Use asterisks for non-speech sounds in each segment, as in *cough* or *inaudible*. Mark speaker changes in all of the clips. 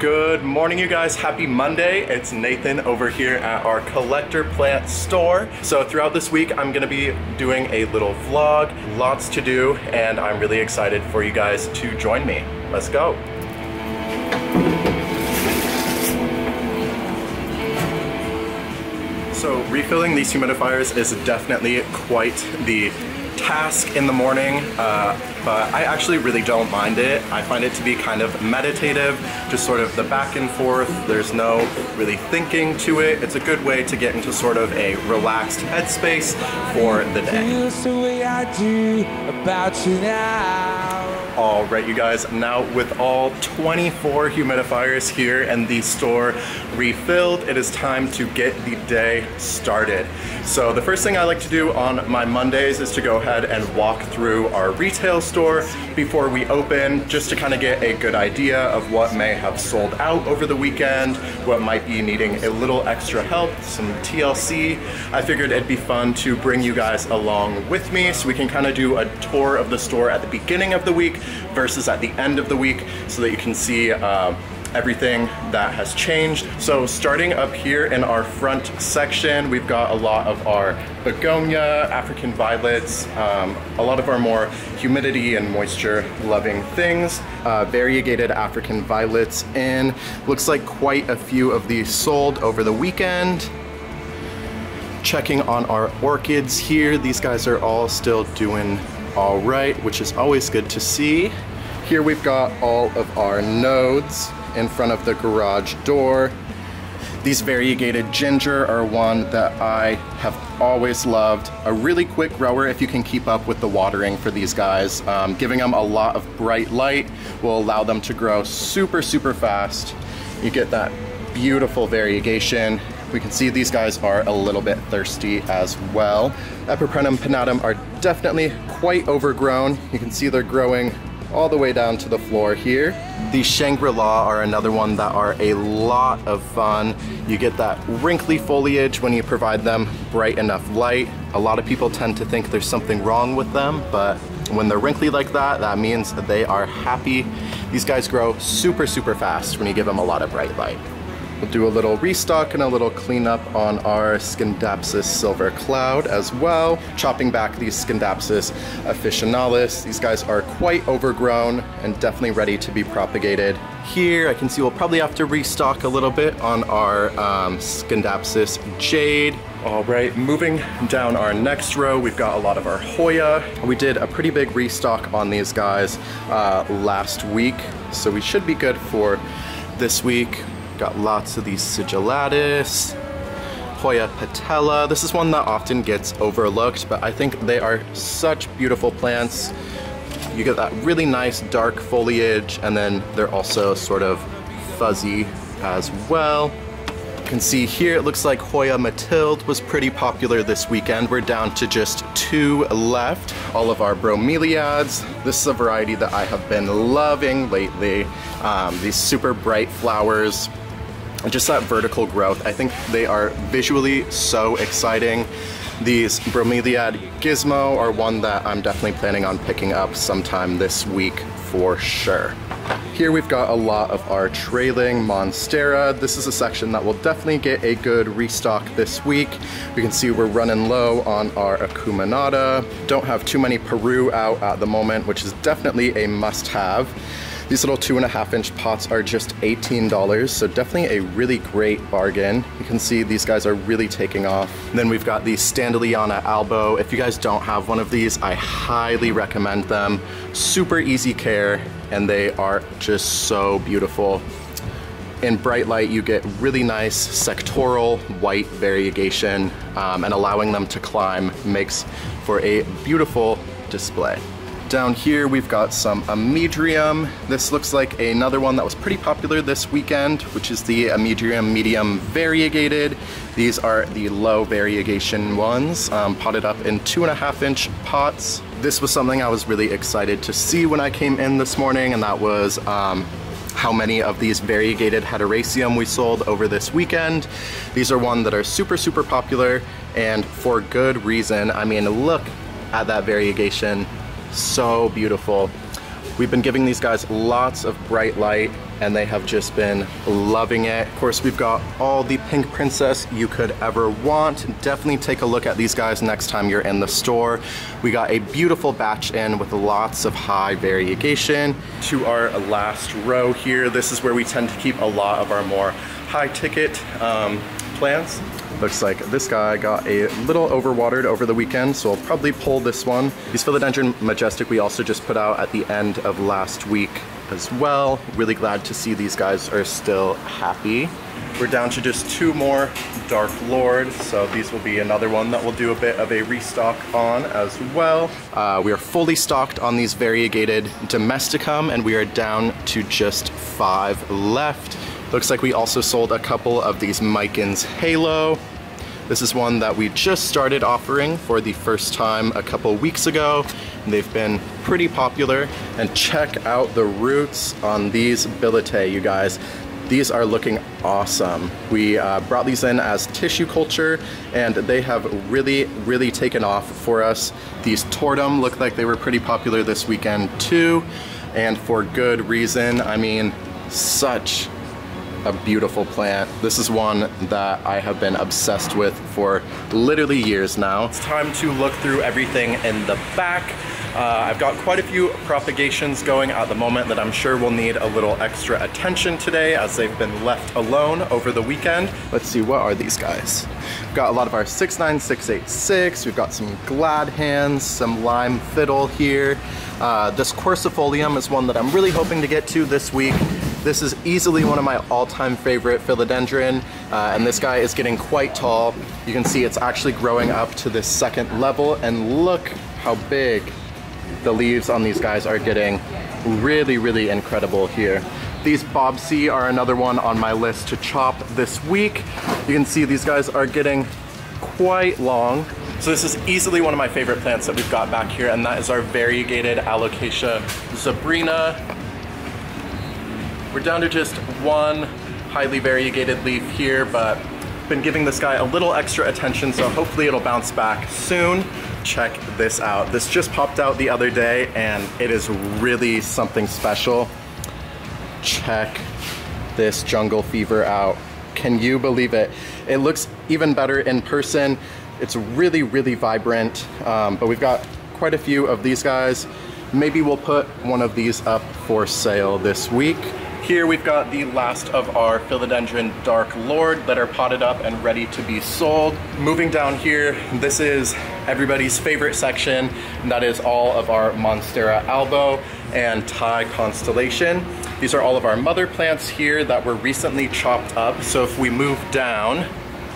Speaker 1: Good morning, you guys. Happy Monday. It's Nathan over here at our collector plant store. So, throughout this week, I'm to be doing a little vlog, lots to do, and I'm really excited for you guys to join me. Let's go. So, refilling these humidifiers is definitely quite the task in the morning, uh, but I actually really don't mind it. I find it to be kind of meditative, just sort of the back and forth. There's no really thinking to it. It's a good way to get into sort of a relaxed headspace for the day. All right, you guys, now with all 24 humidifiers here and the store refilled, it is time to get the day started. So the first thing I like to do on my Mondays is to go ahead and walk through our retail store before we open, just to kind of get a good idea of what may have sold out over the weekend, what might be needing a little extra help, some TLC. I figured it'd be fun to bring you guys along with me so we can kind of do a tour of the store at the beginning of the week versus at the end of the week so that you can see uh, everything that has changed. So starting up here in our front section, we've got a lot of our begonia, African violets, um, a lot of our more humidity and moisture loving things. Uh, variegated African violets in. Looks like quite a few of these sold over the weekend. Checking on our orchids here. These guys are all still doing all right, which is always good to see. Here we've got all of our nodes in front of the garage door. These variegated ginger are one that I have always loved. A really quick grower if you can keep up with the watering for these guys. Um, giving them a lot of bright light will allow them to grow super, super fast. You get that beautiful variegation we can see these guys are a little bit thirsty as well. Epipremnum pinnatum are definitely quite overgrown. You can see they're growing all the way down to the floor here. These Shangri-La are another one that are a lot of fun. You get that wrinkly foliage when you provide them bright enough light. A lot of people tend to think there's something wrong with them, but when they're wrinkly like that, that means they are happy. These guys grow super, super fast when you give them a lot of bright light. We'll do a little restock and a little cleanup on our Scindapsus silver cloud as well. Chopping back these Scindapsus officinalis. These guys are quite overgrown and definitely ready to be propagated. Here I can see we'll probably have to restock a little bit on our um, Scindapsus jade. All right, moving down our next row, we've got a lot of our Hoya. We did a pretty big restock on these guys uh, last week, so we should be good for this week. Got lots of these sigillatis, Hoya patella. This is one that often gets overlooked, but I think they are such beautiful plants. You get that really nice dark foliage, and then they're also sort of fuzzy as well. You can see here, it looks like Hoya Mathilde was pretty popular this weekend. We're down to just two left. All of our bromeliads. This is a variety that I have been loving lately. Um, these super bright flowers, just that vertical growth. I think they are visually so exciting. These Bromeliad Gizmo are one that I'm definitely planning on picking up sometime this week for sure. Here we've got a lot of our trailing Monstera. This is a section that will definitely get a good restock this week. We can see we're running low on our Acuminata. Don't have too many Peru out at the moment, which is definitely a must have. These little two and a half inch pots are just $18, so definitely a really great bargain. You can see these guys are really taking off. then we've got the Standleyana Albo. If you guys don't have one of these, I highly recommend them. Super easy care, and they are just so beautiful. In bright light, you get really nice sectoral white variegation, um, and allowing them to climb makes for a beautiful display. Down here we've got some Amydrium. This looks like another one that was pretty popular this weekend, which is the Amydrium medium variegated. These are the low variegation ones, um, potted up in two and a half inch pots. This was something I was really excited to see when I came in this morning, and that was um, how many of these variegated Hederaceum we sold over this weekend. These are one that are super, super popular, and for good reason. I mean, look at that variegation so beautiful. We've been giving these guys lots of bright light and they have just been loving it. Of course, we've got all the pink princess you could ever want. Definitely take a look at these guys next time you're in the store. We got a beautiful batch in with lots of high variegation. To our last row here, this is where we tend to keep a lot of our more high ticket um, plants. Looks like this guy got a little overwatered over the weekend, so I'll probably pull this one. These Philodendron Majestic we also just put out at the end of last week as well. Really glad to see these guys are still happy. We're down to just two more Dark Lord, so these will be another one that we'll do a bit of a restock on as well. Uh, we are fully stocked on these variegated Domesticum, and we are down to just five left. Looks like we also sold a couple of these Micans Halo. This is one that we just started offering for the first time a couple weeks ago. They've been pretty popular. And check out the roots on these Billietiae, you guys. These are looking awesome. We uh, brought these in as tissue culture and they have really, really taken off for us. These Tortum look like they were pretty popular this weekend too. And for good reason. I mean, such a beautiful plant. This is one that I have been obsessed with for literally years now. It's time to look through everything in the back. Uh, I've got quite a few propagations going at the moment that I'm sure will need a little extra attention today as they've been left alone over the weekend. Let's see, what are these guys? We've got a lot of our 69686, we've got some glad hands, some lime fiddle here. Uh, this quercifolium is one that I'm really hoping to get to this week. This is easily one of my all-time favorite philodendron, uh, and this guy is getting quite tall. You can see it's actually growing up to this second level, and look how big the leaves on these guys are getting. Really, really incredible here. These Bobbsey are another one on my list to chop this week. You can see these guys are getting quite long. So this is easily one of my favorite plants that we've got back here, and that is our variegated Alocasia zebrina. We're down to just one highly variegated leaf here, but been giving this guy a little extra attention, so hopefully it'll bounce back soon. Check this out. This just popped out the other day, and it is really something special. Check this jungle fever out. Can you believe it? It looks even better in person. It's really, really vibrant, um, but we've got quite a few of these guys. Maybe we'll put one of these up for sale this week. Here we've got the last of our Philodendron Dark Lord that are potted up and ready to be sold. Moving down here, this is everybody's favorite section, and that is all of our Monstera albo and Thai Constellation. These are all of our mother plants here that were recently chopped up. So if we move down,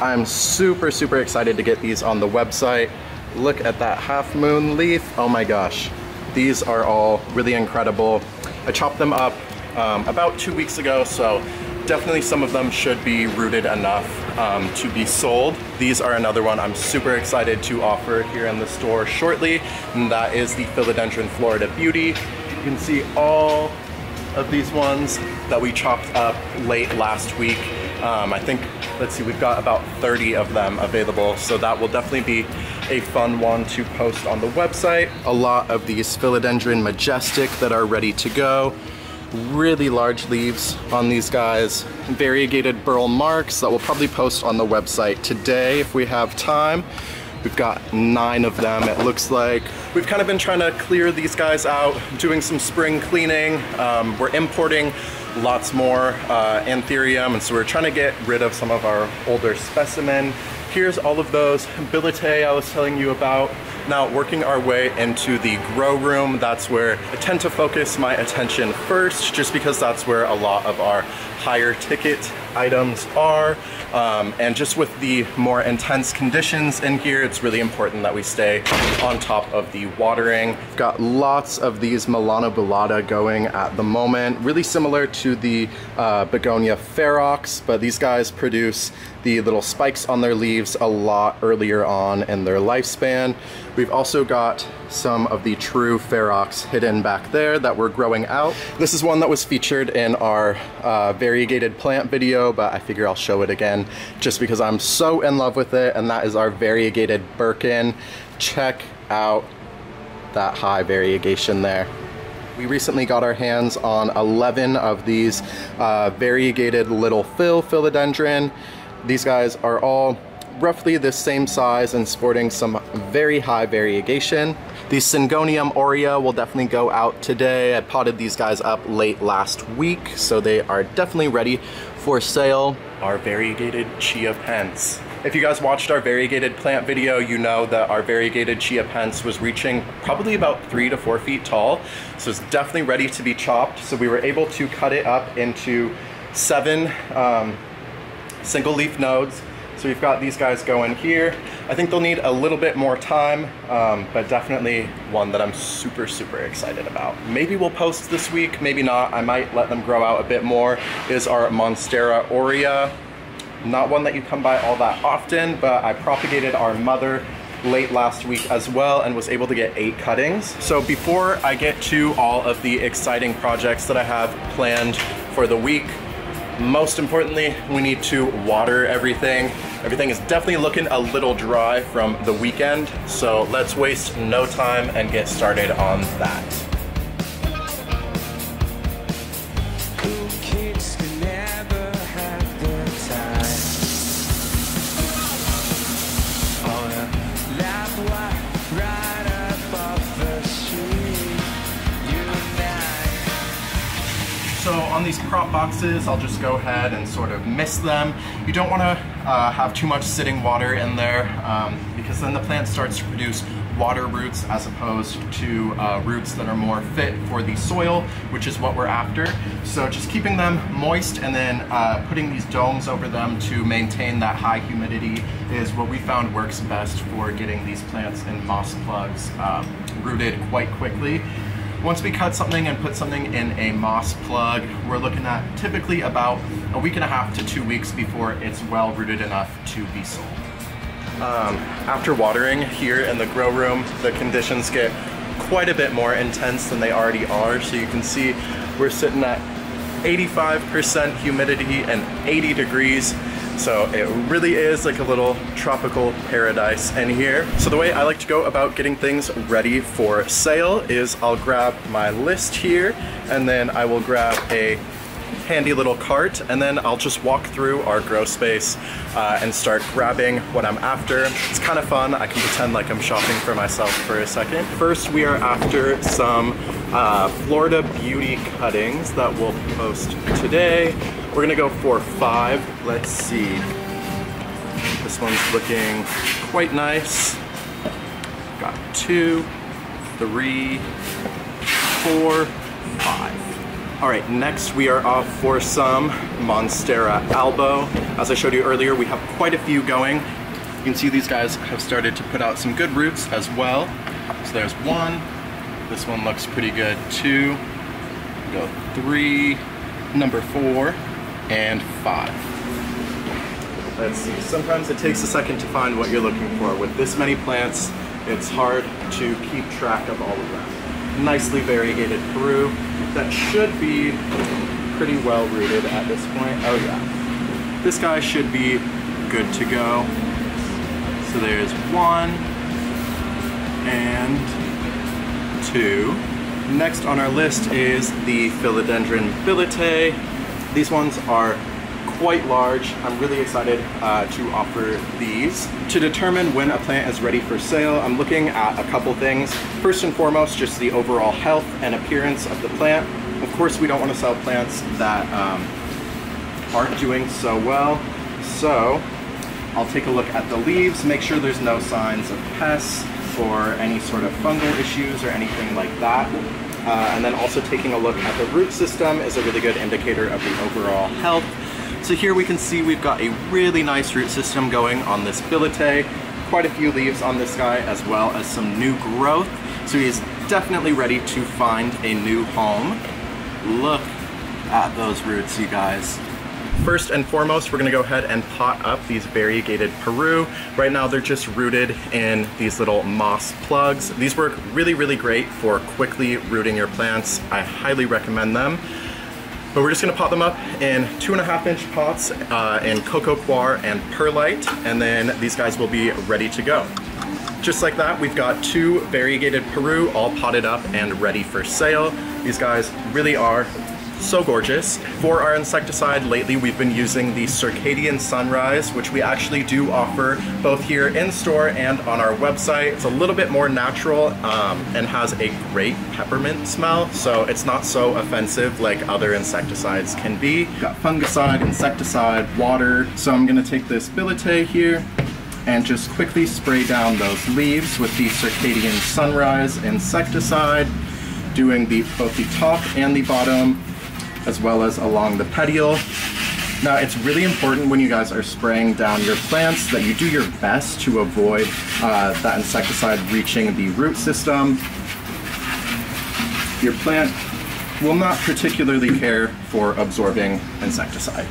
Speaker 1: I'm super, super excited to get these on the website. Look at that half moon leaf. Oh my gosh. These are all really incredible. I chopped them up um, about two weeks ago, so definitely some of them should be rooted enough um, to be sold. These are another one I'm super excited to offer here in the store shortly, and that is the Philodendron Florida Beauty. You can see all of these ones that we chopped up late last week. Um, I think, let's see, we've got about 30 of them available, so that will definitely be a fun one to post on the website. A lot of these Philodendron Majestic that are ready to go really large leaves on these guys. Variegated Burle Marx that we'll probably post on the website today if we have time. We've got nine of them, it looks like. We've kind of been trying to clear these guys out, doing some spring cleaning. Um, we're importing lots more uh, anthurium, and so we're trying to get rid of some of our older specimen. Here's all of those billietiae I was telling you about. Now working our way into the grow room, that's where I tend to focus my attention first, just because that's where a lot of our higher ticket items are. Um, and just with the more intense conditions in here, it's really important that we stay on top of the watering. Got lots of these melanobullata going at the moment, really similar to the uh, Begonia ferox, but these guys produce the little spikes on their leaves a lot earlier on in their lifespan. We've also got some of the true ferox hidden back there that we're growing out. This is one that was featured in our uh, variegated plant video, but I figure I'll show it again just because I'm so in love with it, and that is our variegated Birkin. Check out that high variegation there. We recently got our hands on 11 of these uh, variegated little Phil philodendron. These guys are all roughly the same size and sporting some very high variegation. The Syngonium aurea will definitely go out today. I potted these guys up late last week, so they are definitely ready for sale. Our variegated chiapense. If you guys watched our variegated plant video, you know that our variegated chiapense was reaching probably about three to four feet tall. So it's definitely ready to be chopped. So we were able to cut it up into seven um, single leaf nodes so we've got these guys going here. I think they'll need a little bit more time, um, but definitely one that I'm super, super excited about. Maybe we'll post this week, maybe not. I might let them grow out a bit more, is our Monstera aurea. Not one that you come by all that often, but I propagated our mother late last week as well and was able to get eight cuttings. So before I get to all of the exciting projects that I have planned for the week, most importantly, we need to water everything. Everything is definitely looking a little dry from the weekend, so let's waste no time and get started on that. On these prop boxes, I'll just go ahead and sort of mist them. You don't want to uh, have too much sitting water in there um, because then the plant starts to produce water roots as opposed to uh, roots that are more fit for the soil, which is what we're after. So just keeping them moist and then uh, putting these domes over them to maintain that high humidity is what we found works best for getting these plants in moss plugs um, rooted quite quickly. Once we cut something and put something in a moss plug, we're looking at typically about a week and a half to two weeks before it's well rooted enough to be sold. Um, after watering here in the grow room, the conditions get quite a bit more intense than they already are. So you can see we're sitting at 85% humidity and 80 degrees. So it really is like a little tropical paradise in here. So the way I like to go about getting things ready for sale is I'll grab my list here and then I will grab a handy little cart and then I'll just walk through our grow space uh, and start grabbing what I'm after. It's kind of fun. I can pretend like I'm shopping for myself for a second. First, we are after some uh, Florida Beauty cuttings that we'll post today. We're gonna go for five. Let's see. This one's looking quite nice. Got two, three, four, five. All right, next we are off for some Monstera albo. As I showed you earlier, we have quite a few going. You can see these guys have started to put out some good roots as well. So there's one, this one looks pretty good. Two, go three, number four, and five. Let's see, sometimes it takes a second to find what you're looking for. With this many plants, it's hard to keep track of all of them. Nicely variegated Peru that should be pretty well rooted at this point. Oh yeah. This guy should be good to go. So there's one and two. Next on our list is the Philodendron billet. These ones are quite large. I'm really excited uh, to offer these. To determine when a plant is ready for sale, I'm looking at a couple things. First and foremost, just the overall health and appearance of the plant. Of course, we don't want to sell plants that um, aren't doing so well. So I'll take a look at the leaves, make sure there's no signs of pests or any sort of fungal issues or anything like that. Uh, and then also taking a look at the root system is a really good indicator of the overall health. So here we can see we've got a really nice root system going on this billet, quite a few leaves on this guy as well as some new growth. So he's definitely ready to find a new home. Look at those roots, you guys. First and foremost, we're gonna go ahead and pot up these variegated Peru. Right now, they're just rooted in these little moss plugs. These work really, really great for quickly rooting your plants. I highly recommend them. But we're just gonna pot them up in two and a half inch pots uh, in coco coir and perlite, and then these guys will be ready to go. just like that, we've got two variegated Peru all potted up and ready for sale. These guys really are so gorgeous. For our insecticide lately, we've been using the Circadian Sunrise, which we actually do offer both here in store and on our website. It's a little bit more natural um, and has a great peppermint smell, so it's not so offensive like other insecticides can be. Got fungicide, insecticide, water. So I'm gonna take this billet here and just quickly spray down those leaves with the Circadian Sunrise insecticide, doing the, both the top and the bottom as well as along the petiole. Now it's really important when you guys are spraying down your plants that you do your best to avoid uh, that insecticide reaching the root system. Your plant will not particularly care for absorbing insecticide.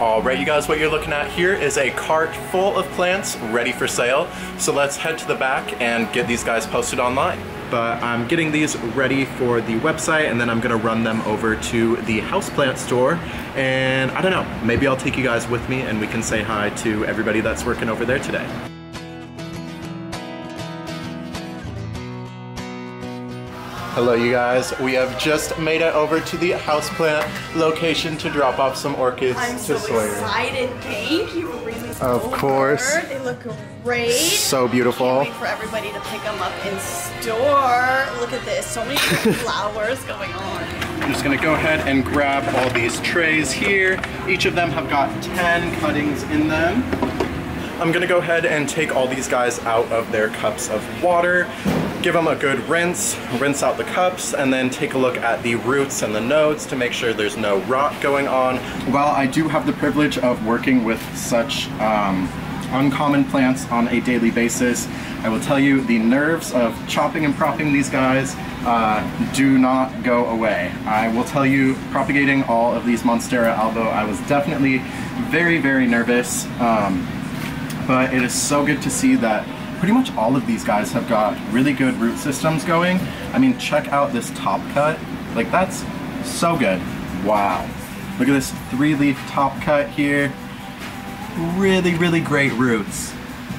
Speaker 1: All right, you guys, what you're looking at here is a cart full of plants ready for sale. So let's head to the back and get these guys posted online but I'm getting these ready for the website and then I'm gonna run them over to the houseplant store and I don't know, maybe I'll take you guys with me and we can say hi to everybody that's working over there today. Hello you guys, we have just made it over to the houseplant location to drop off some orchids
Speaker 2: I'm
Speaker 1: to
Speaker 2: so
Speaker 1: Sawyer.
Speaker 2: excited, thank you for bringing
Speaker 1: Of
Speaker 2: over.
Speaker 1: course.
Speaker 2: They look great.
Speaker 1: So beautiful.
Speaker 2: Can't wait for everybody to pick them up in store. Look at this, so many *laughs* flowers going on.
Speaker 1: I'm just gonna go ahead and grab all these trays here. Each of them have got 10 cuttings in them. I'm gonna go ahead and take all these guys out of their cups of water, give them a good rinse, rinse out the cups, and then take a look at the roots and the nodes to make sure there's no rot going on. While I do have the privilege of working with such um, uncommon plants on a daily basis, I will tell you the nerves of chopping and propping these guys uh, do not go away. I will tell you, propagating all of these Monstera albo, I was definitely very, very nervous. Um, but it is so good to see that pretty much all of these guys have got really good root systems going. I mean, check out this top cut. Like that's so good. Wow. Look at this three leaf top cut here. Really, really great roots.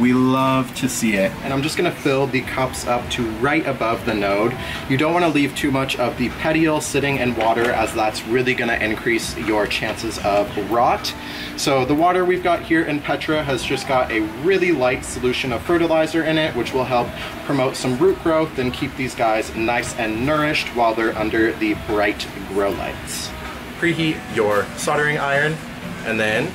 Speaker 1: We love to see it. And I'm just gonna fill the cups up to right above the node. You don't wanna leave too much of the petiole sitting in water as that's really gonna increase your chances of rot. So the water we've got here in Petra has just got a really light solution of fertilizer in it, which will help promote some root growth and keep these guys nice and nourished while they're under the bright grow lights. Preheat your soldering iron and then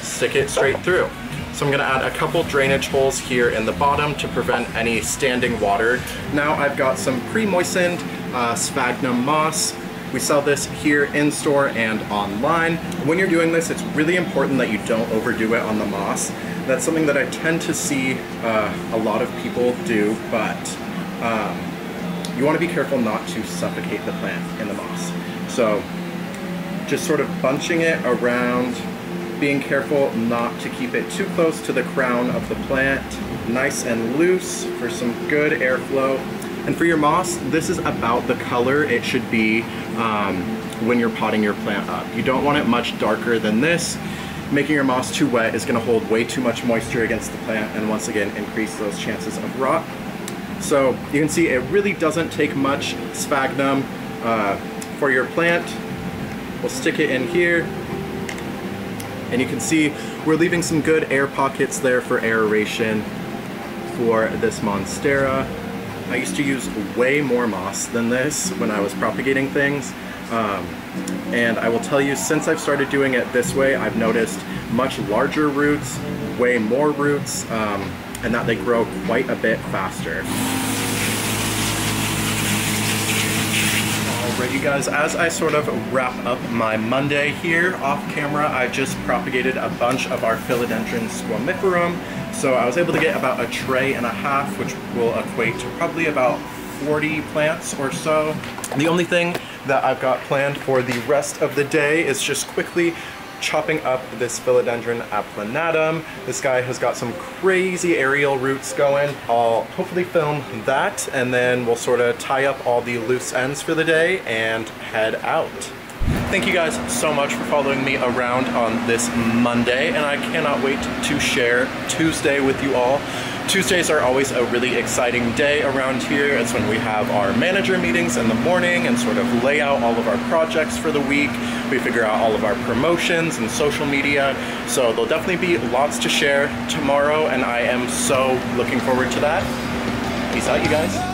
Speaker 1: stick it straight through. So I'm gonna add a couple drainage holes here in the bottom to prevent any standing water. Now I've got some pre-moistened uh, sphagnum moss. We sell this here in store and online. When you're doing this, it's really important that you don't overdo it on the moss. That's something that I tend to see uh, a lot of people do, but um, you wanna be careful not to suffocate the plant in the moss. So just sort of bunching it around being careful not to keep it too close to the crown of the plant. Nice and loose for some good airflow. And for your moss, this is about the color it should be um, when you're potting your plant up. You don't want it much darker than this. Making your moss too wet is gonna hold way too much moisture against the plant and once again increase those chances of rot. So you can see it really doesn't take much sphagnum uh, for your plant. We'll stick it in here and you can see we're leaving some good air pockets there for aeration for this Monstera. I used to use way more moss than this when I was propagating things. Um, and I will tell you, since I've started doing it this way, I've noticed much larger roots, way more roots, um, and that they grow quite a bit faster. Alright you guys, as I sort of wrap up my Monday here off camera, I just propagated a bunch of our Philodendron squamiferum. So I was able to get about a tray and a half, which will equate to probably about 40 plants or so. The only thing that I've got planned for the rest of the day is just quickly chopping up this Philodendron applanatum. This guy has got some crazy aerial roots going. I'll hopefully film that and then we'll sort of tie up all the loose ends for the day and head out. Thank you guys so much for following me around on this Monday and I cannot wait to share Tuesday with you all. Tuesdays are always a really exciting day around here. It's when we have our manager meetings in the morning and sort of lay out all of our projects for the week. We figure out all of our promotions and social media. So there'll definitely be lots to share tomorrow, and I am so looking forward to that. Peace out, you guys.